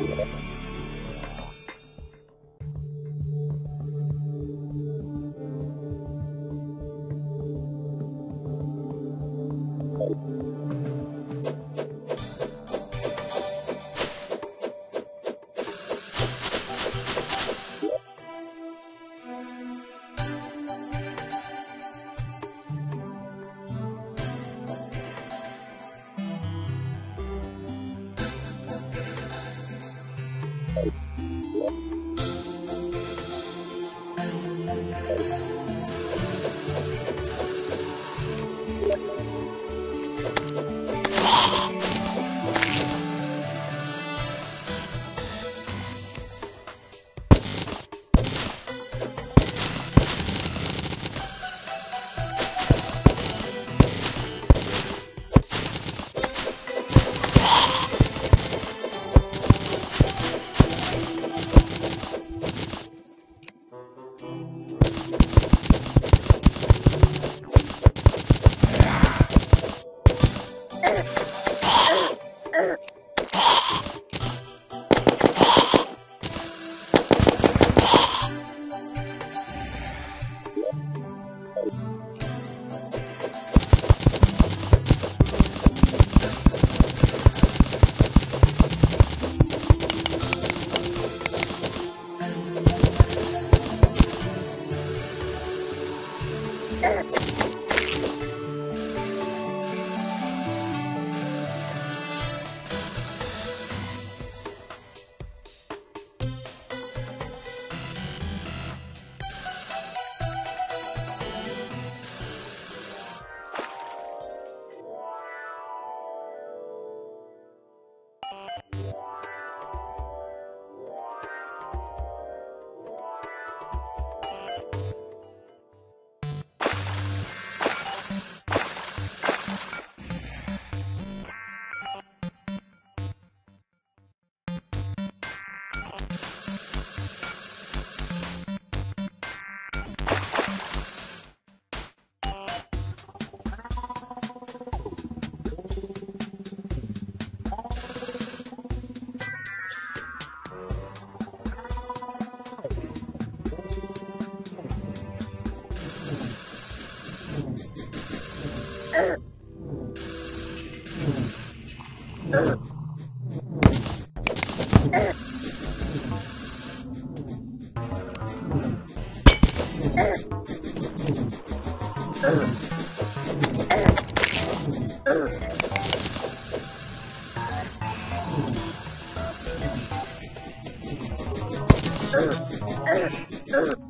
Yeah. We'll be right back. Ugh.